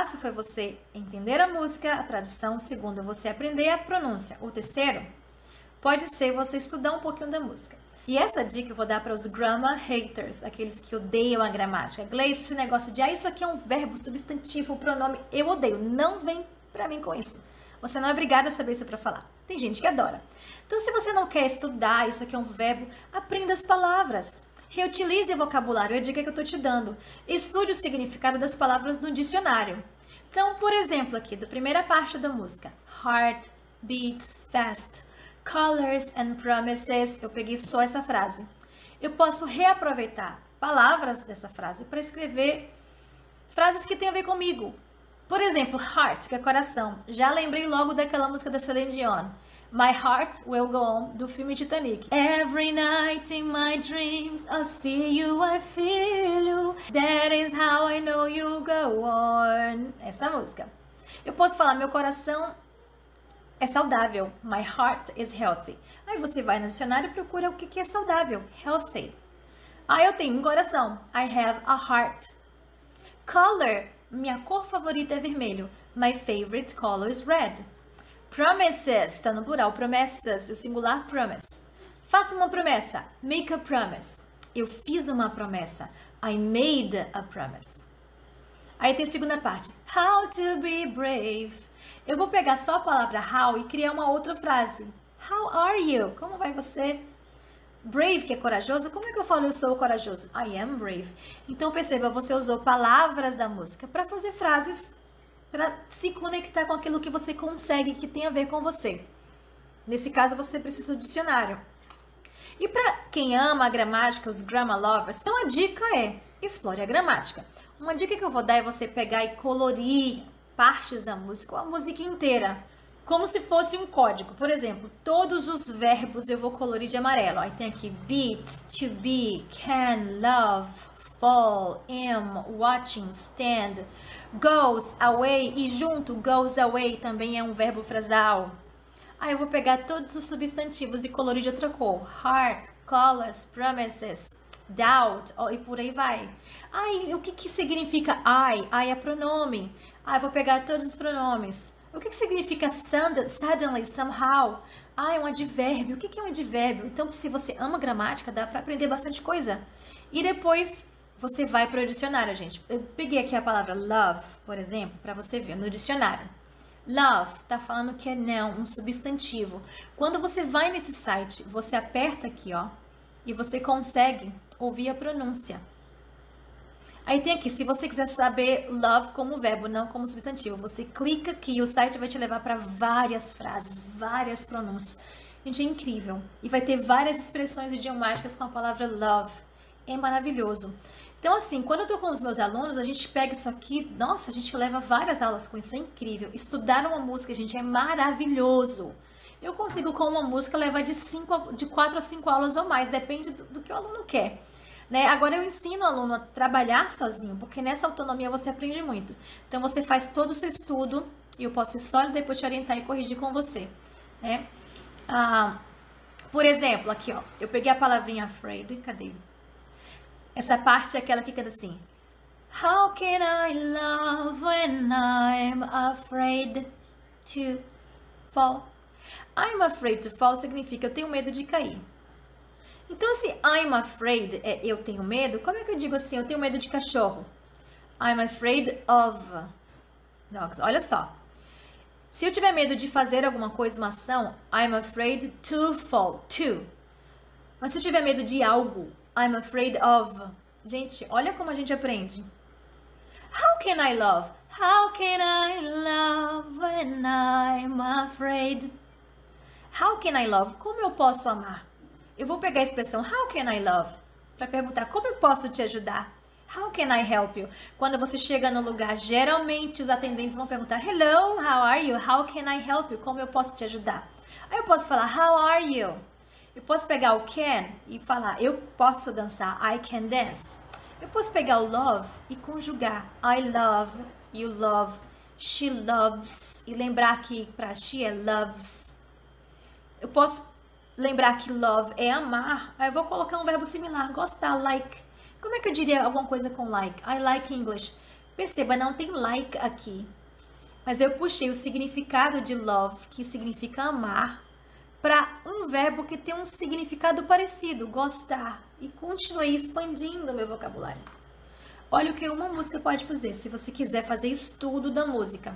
passo foi você entender a música, a tradução. O segundo, você aprender a pronúncia. O terceiro, pode ser você estudar um pouquinho da música. E essa dica eu vou dar para os grammar haters, aqueles que odeiam a gramática. Gleice, esse negócio de, ah, isso aqui é um verbo, substantivo, pronome, eu odeio. Não vem para mim com isso. Você não é obrigado a saber isso para falar. Tem gente que adora. Então, se você não quer estudar, isso aqui é um verbo, aprenda as palavras. Reutilize o vocabulário, é a dica que eu estou te dando. Estude o significado das palavras no dicionário. Então, por exemplo, aqui, da primeira parte da música. Heart beats fast. Colors and promises. Eu peguei só essa frase. Eu posso reaproveitar palavras dessa frase para escrever frases que têm a ver comigo. Por exemplo, heart, que é coração. Já lembrei logo daquela música da Celine Dion. My Heart Will Go On, do filme Titanic. Every night in my dreams, I see you, I feel you. That is how I know you go on. Essa música. Eu posso falar, meu coração é saudável. My heart is healthy. Aí você vai no dicionário e procura o que é saudável. Healthy. Ah, eu tenho um coração. I have a heart. Color. Minha cor favorita é vermelho. My favorite color is red. Promises, está no plural, promessas, o singular promise. Faça uma promessa, make a promise. Eu fiz uma promessa, I made a promise. Aí tem a segunda parte, how to be brave. Eu vou pegar só a palavra how e criar uma outra frase. How are you? Como vai você? Brave, que é corajoso, como é que eu falo eu sou corajoso? I am brave. Então perceba, você usou palavras da música para fazer frases para se conectar com aquilo que você consegue, que tem a ver com você. Nesse caso, você precisa do dicionário. E para quem ama a gramática, os grammar lovers, então a dica é explore a gramática. Uma dica que eu vou dar é você pegar e colorir partes da música, ou a música inteira, como se fosse um código. Por exemplo, todos os verbos eu vou colorir de amarelo. Aí tem aqui beats, to be, can, love, fall, am, watching, stand goes away e junto goes away também é um verbo frasal. Aí eu vou pegar todos os substantivos e colorir de outra cor. Heart, colors, promises, doubt e por aí vai. Aí o que, que significa I? I é pronome. Aí eu vou pegar todos os pronomes. O que, que significa suddenly, somehow? Ah, é um advérbio. O que, que é um advérbio? Então, se você ama gramática, dá para aprender bastante coisa. E depois você vai para o dicionário, gente. Eu peguei aqui a palavra love, por exemplo, para você ver no dicionário. Love tá falando que é não, um substantivo. Quando você vai nesse site, você aperta aqui, ó, e você consegue ouvir a pronúncia. Aí tem aqui, se você quiser saber love como verbo, não como substantivo, você clica aqui e o site vai te levar para várias frases, várias pronúncias. Gente, é incrível. E vai ter várias expressões idiomáticas com a palavra love. É maravilhoso. Então, assim, quando eu tô com os meus alunos, a gente pega isso aqui, nossa, a gente leva várias aulas com isso, é incrível. Estudar uma música, gente, é maravilhoso. Eu consigo, com uma música, levar de, cinco, de quatro a cinco aulas ou mais, depende do, do que o aluno quer. Né? Agora eu ensino o aluno a trabalhar sozinho, porque nessa autonomia você aprende muito. Então você faz todo o seu estudo e eu posso só depois te orientar e corrigir com você. Né? Ah, por exemplo, aqui ó, eu peguei a palavrinha afraid, cadê? Essa parte é aquela que canta assim. How can I love when I'm afraid to fall? I'm afraid to fall significa eu tenho medo de cair. Então, se I'm afraid é eu tenho medo, como é que eu digo assim? Eu tenho medo de cachorro. I'm afraid of dogs. Olha só. Se eu tiver medo de fazer alguma coisa, uma ação, I'm afraid to fall. To. Mas se eu tiver medo de algo, I'm afraid of. Gente, olha como a gente aprende. How can I love? How can I love when I'm afraid? How can I love? Como eu posso amar? Eu vou pegar a expressão how can I love para perguntar como eu posso te ajudar. How can I help you? Quando você chega no lugar, geralmente os atendentes vão perguntar Hello, how are you? How can I help you? Como eu posso te ajudar? Aí eu posso falar How are you? Eu posso pegar o can e falar, eu posso dançar, I can dance. Eu posso pegar o love e conjugar, I love, you love, she loves. E lembrar que para she é loves. Eu posso lembrar que love é amar. Aí eu vou colocar um verbo similar, gostar, like. Como é que eu diria alguma coisa com like? I like English. Perceba, não tem like aqui. Mas eu puxei o significado de love, que significa amar, para um verbo que tem um significado parecido, gostar, e continuei expandindo meu vocabulário. Olha o que uma música pode fazer, se você quiser fazer estudo da música.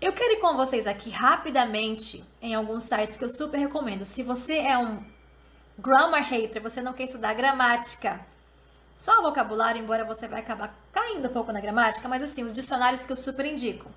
Eu quero ir com vocês aqui rapidamente em alguns sites que eu super recomendo. Se você é um grammar hater, você não quer estudar gramática, só o vocabulário, embora você vai acabar caindo um pouco na gramática, mas assim, os dicionários que eu super indico.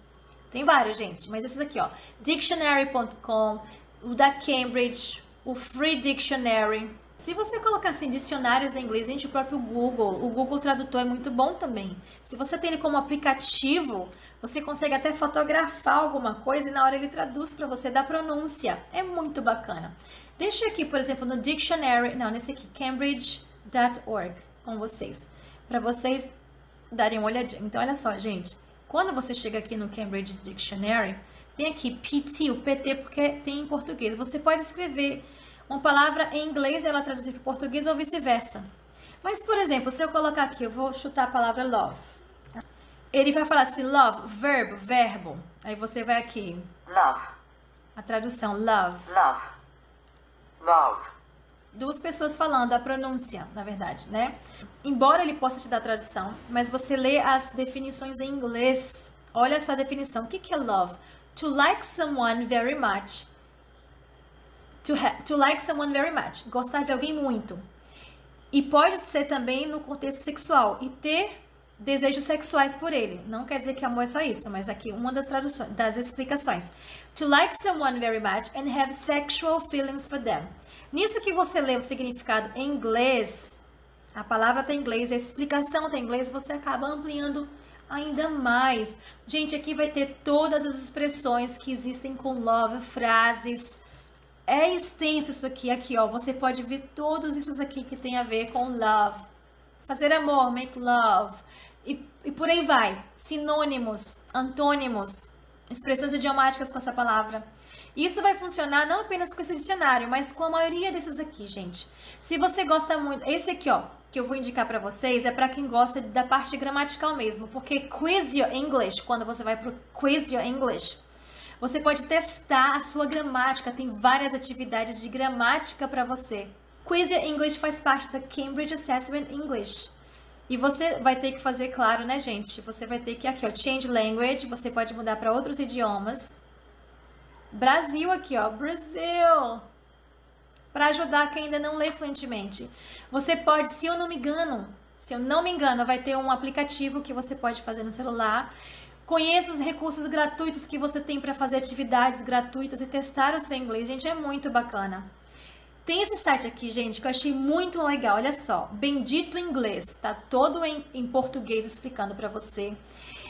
Tem vários, gente, mas esses aqui, ó. Dictionary.com, o da Cambridge, o Free Dictionary. Se você colocar assim dicionários em inglês, gente, o próprio Google, o Google Tradutor é muito bom também. Se você tem ele como aplicativo, você consegue até fotografar alguma coisa e na hora ele traduz para você da pronúncia. É muito bacana. Deixa aqui, por exemplo, no Dictionary, não, nesse aqui, cambridge.org, com vocês, para vocês darem uma olhadinha. Então, olha só, gente, quando você chega aqui no Cambridge Dictionary, tem aqui PT, o PT, porque tem em português. Você pode escrever uma palavra em inglês e ela traduzir para português ou vice-versa. Mas, por exemplo, se eu colocar aqui, eu vou chutar a palavra love. Ele vai falar assim, love, verbo, verbo. Aí você vai aqui. Love. A tradução, love. Love. Love. Duas pessoas falando a pronúncia, na verdade, né? Embora ele possa te dar a tradução, mas você lê as definições em inglês. Olha só a definição. O que é love? To like someone very much. To, to like someone very much. Gostar de alguém muito. E pode ser também no contexto sexual. E ter desejos sexuais por ele. Não quer dizer que amor é só isso, mas aqui uma das traduções, das explicações. To like someone very much and have sexual feelings for them. Nisso que você lê o significado em inglês, a palavra tem inglês, a explicação tem inglês, você acaba ampliando ainda mais. Gente, aqui vai ter todas as expressões que existem com love, frases. É extenso isso aqui, aqui, ó. Você pode ver todos esses aqui que tem a ver com love. Fazer amor, make love. E, e por aí vai. Sinônimos, antônimos, expressões idiomáticas com essa palavra. Isso vai funcionar não apenas com esse dicionário, mas com a maioria desses aqui, gente. Se você gosta muito, esse aqui, ó, que eu vou indicar para vocês é para quem gosta da parte gramatical mesmo, porque Quiz Your English, quando você vai pro Quiz Your English, você pode testar a sua gramática, tem várias atividades de gramática para você. Quiz Your English faz parte da Cambridge Assessment English. E você vai ter que fazer, claro, né, gente? Você vai ter que aqui, ó, change language, você pode mudar para outros idiomas. Brasil aqui, ó, Brasil para ajudar quem ainda não lê fluentemente. Você pode, se eu não me engano, se eu não me engano, vai ter um aplicativo que você pode fazer no celular. Conheça os recursos gratuitos que você tem para fazer atividades gratuitas e testar o seu inglês. Gente, é muito bacana. Tem esse site aqui, gente, que eu achei muito legal. Olha só, Bendito Inglês, tá todo em, em português explicando para você.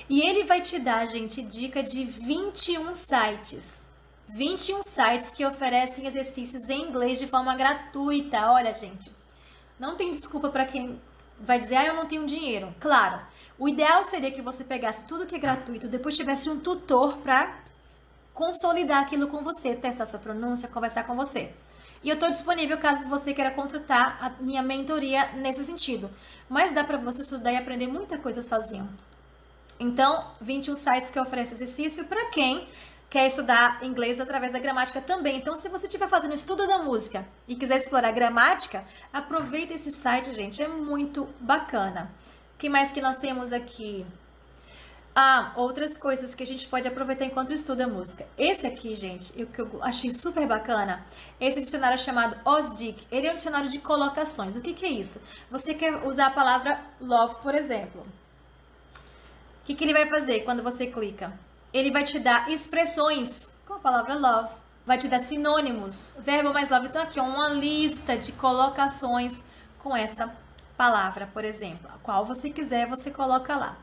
E ele vai te dar, gente, dica de 21 sites 21 sites que oferecem exercícios em inglês de forma gratuita. Olha, gente, não tem desculpa para quem vai dizer, ah, eu não tenho dinheiro. Claro, o ideal seria que você pegasse tudo que é gratuito, depois tivesse um tutor para consolidar aquilo com você, testar sua pronúncia, conversar com você. E eu estou disponível caso você queira contratar a minha mentoria nesse sentido. Mas dá para você estudar e aprender muita coisa sozinho. Então, 21 sites que oferecem exercício para quem quer estudar inglês através da gramática também. Então, se você estiver fazendo estudo da música e quiser explorar gramática, aproveita esse site, gente, é muito bacana. O que mais que nós temos aqui? Ah, outras coisas que a gente pode aproveitar enquanto estuda música. Esse aqui, gente, o que eu achei super bacana, esse dicionário chamado OSDIC. Ele é um dicionário de colocações. O que, que é isso? Você quer usar a palavra love, por exemplo. O que, que ele vai fazer quando você clica? Ele vai te dar expressões com a palavra love, vai te dar sinônimos, verbo mais love. Então, aqui, ó, uma lista de colocações com essa palavra, por exemplo. A qual você quiser, você coloca lá.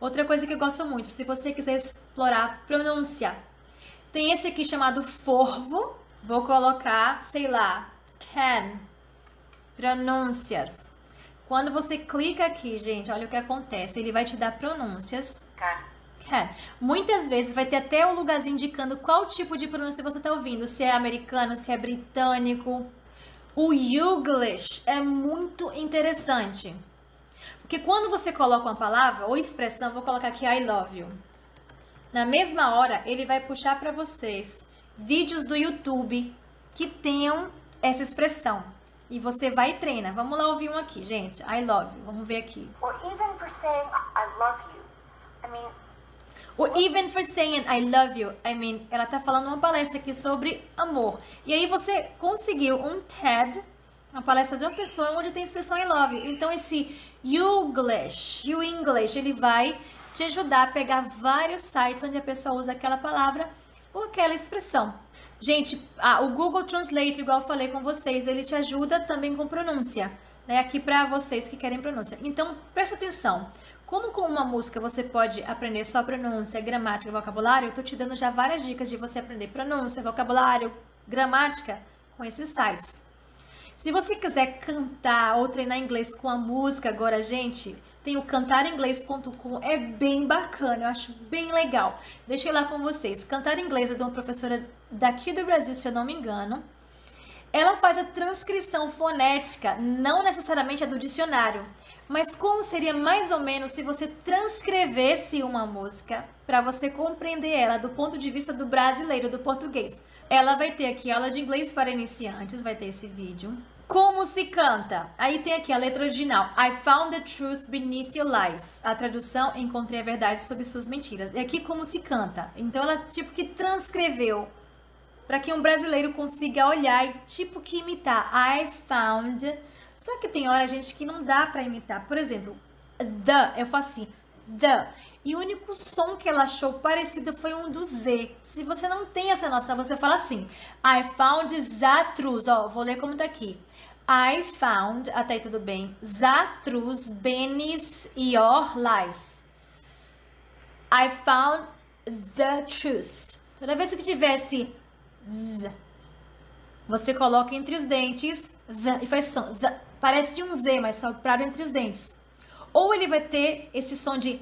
Outra coisa que eu gosto muito, se você quiser explorar pronúncia, tem esse aqui chamado forvo. Vou colocar, sei lá, can. Pronúncias. Quando você clica aqui, gente, olha o que acontece. Ele vai te dar pronúncias. Can. Muitas vezes vai ter até um lugarzinho indicando qual tipo de pronúncia você está ouvindo, se é americano, se é britânico. O Youglish é muito interessante, Porque quando você coloca uma palavra ou expressão, vou colocar aqui I love you. Na mesma hora, ele vai puxar para vocês vídeos do YouTube que tenham essa expressão. E você vai e treina. Vamos lá ouvir um aqui, gente. I love you. Vamos ver aqui. Or even for saying I love you. I mean, Or even for saying I love you. I mean, ela tá falando uma palestra aqui sobre amor. E aí você conseguiu um TED, uma palestra de uma pessoa onde tem a expressão I love you. Então esse Youglish, you English, ele vai te ajudar a pegar vários sites onde a pessoa usa aquela palavra ou aquela expressão. Gente, ah, o Google Translate, igual eu falei com vocês, ele te ajuda também com pronúncia, né? Aqui para vocês que querem pronúncia. Então, preste atenção. Como com uma música você pode aprender só pronúncia, gramática, vocabulário, eu tô te dando já várias dicas de você aprender pronúncia, vocabulário, gramática com esses sites. Se você quiser cantar ou treinar inglês com a música agora, gente, tem o cantaringlês.com, é bem bacana, eu acho bem legal. Deixei lá com vocês. Cantar inglês é de uma professora daqui do Brasil, se eu não me engano. Ela faz a transcrição fonética, não necessariamente a do dicionário, mas como seria mais ou menos se você transcrevesse uma música para você compreender ela do ponto de vista do brasileiro, do português. Ela vai ter aqui aula de inglês para iniciantes, vai ter esse vídeo. Como se canta? Aí tem aqui a letra original. I found the truth beneath your lies. A tradução, encontrei a verdade sob suas mentiras. E aqui como se canta. Então ela tipo que transcreveu para que um brasileiro consiga olhar e tipo que imitar. I found. Só que tem hora, gente, que não dá para imitar. Por exemplo, the, eu faço assim, the. E o único som que ela achou parecido foi um do Z. Se você não tem essa noção, você fala assim: I found the Ó, vou ler como tá aqui. I found, até aí tudo bem, Zatrus benis ior lies. I found the truth. Toda vez que tivesse the, você coloca entre os dentes the, e faz som. The, parece um Z, mas soprado entre os dentes. Ou ele vai ter esse som de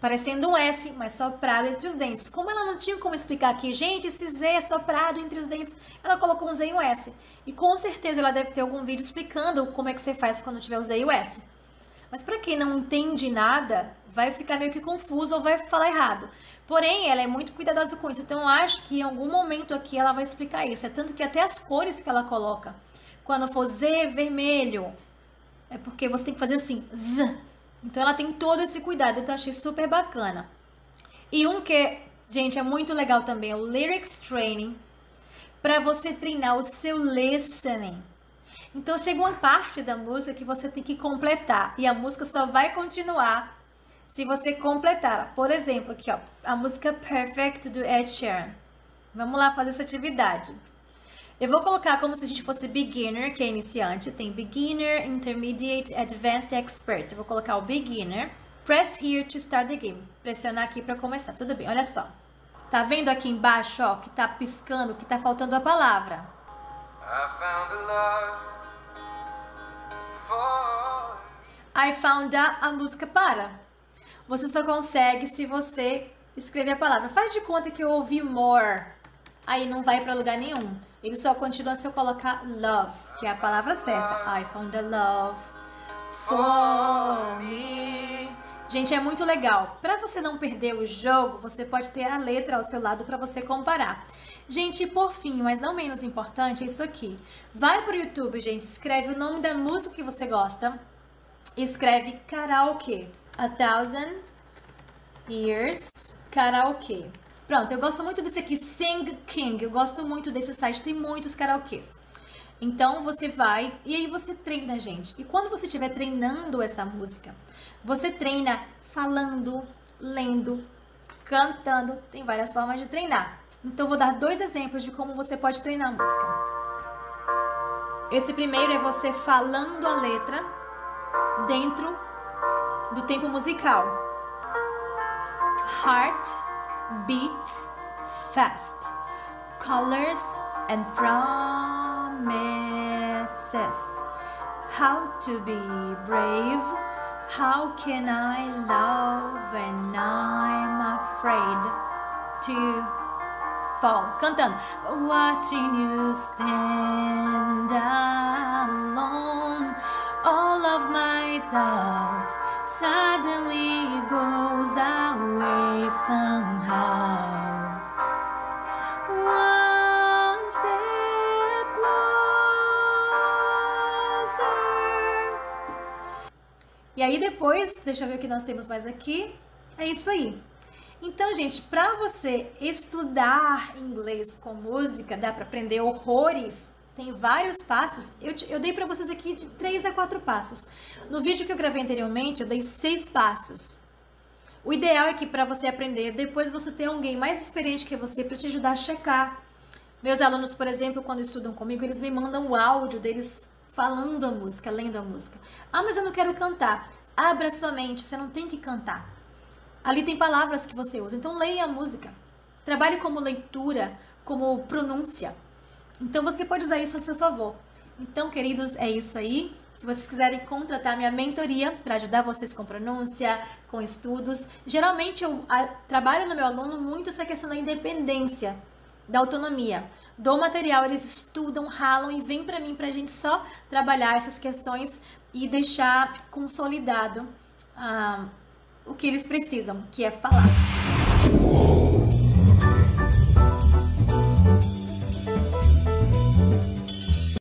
parecendo um S, mas soprado entre os dentes. Como ela não tinha como explicar aqui, gente, esse Z é soprado entre os dentes, ela colocou um Z e um S. E com certeza ela deve ter algum vídeo explicando como é que você faz quando tiver o Z e o S. Mas para quem não entende nada, vai ficar meio que confuso ou vai falar errado. Porém, ela é muito cuidadosa com isso. Então, eu acho que em algum momento aqui ela vai explicar isso. É tanto que até as cores que ela coloca. Quando for Z vermelho, é porque você tem que fazer assim, Z então ela tem todo esse cuidado, então eu achei super bacana. E um que, gente, é muito legal também, é o Lyrics Training, para você treinar o seu listening. Então chega uma parte da música que você tem que completar e a música só vai continuar se você completar. Por exemplo, aqui ó, a música Perfect do Ed Sheeran. Vamos lá fazer essa atividade. Eu vou colocar como se a gente fosse beginner, que é iniciante. Tem beginner, intermediate, advanced, expert. Eu vou colocar o beginner. Press here to start the game. Pressionar aqui para começar. Tudo bem, olha só. Tá vendo aqui embaixo, ó, que tá piscando, que tá faltando a palavra. I found a love for... I found a, a música para. Você só consegue se você escrever a palavra. Faz de conta que eu ouvi more aí não vai para lugar nenhum. Ele só continua se eu colocar love, que é a palavra certa. I found the love for me. Gente, é muito legal. Para você não perder o jogo, você pode ter a letra ao seu lado para você comparar. Gente, por fim, mas não menos importante, é isso aqui. Vai pro YouTube, gente, escreve o nome da música que você gosta. Escreve karaoke. A thousand years karaoke. Pronto, eu gosto muito desse aqui, Sing King. Eu gosto muito desse site, tem muitos karaokês. Então você vai e aí você treina, gente. E quando você estiver treinando essa música, você treina falando, lendo, cantando. Tem várias formas de treinar. Então vou dar dois exemplos de como você pode treinar a música. Esse primeiro é você falando a letra dentro do tempo musical. Heart beats fast. Colors and promises. How to be brave. How can I love when I'm afraid to fall? Cantando. Watching you stand alone all of my doubts suddenly goes away somehow. E aí depois, deixa eu ver o que nós temos mais aqui. É isso aí. Então, gente, para você estudar inglês com música, dá para aprender horrores. Tem vários passos. Eu, eu dei para vocês aqui de 3 a 4 passos. No vídeo que eu gravei anteriormente, eu dei 6 passos. O ideal é que para você aprender, depois você ter alguém mais experiente que você para te ajudar a checar. Meus alunos, por exemplo, quando estudam comigo, eles me mandam o áudio deles falando a música, lendo a música. Ah, mas eu não quero cantar. Abra sua mente, você não tem que cantar. Ali tem palavras que você usa. Então leia a música. Trabalhe como leitura, como pronúncia. Então você pode usar isso a seu favor. Então, queridos, é isso aí. Se vocês quiserem contratar minha mentoria para ajudar vocês com pronúncia, com estudos, geralmente eu trabalho no meu aluno muito essa questão da independência, da autonomia. Do material, eles estudam, ralam e vêm para mim para a gente só trabalhar essas questões e deixar consolidado. Ah, o que eles precisam, que é falar.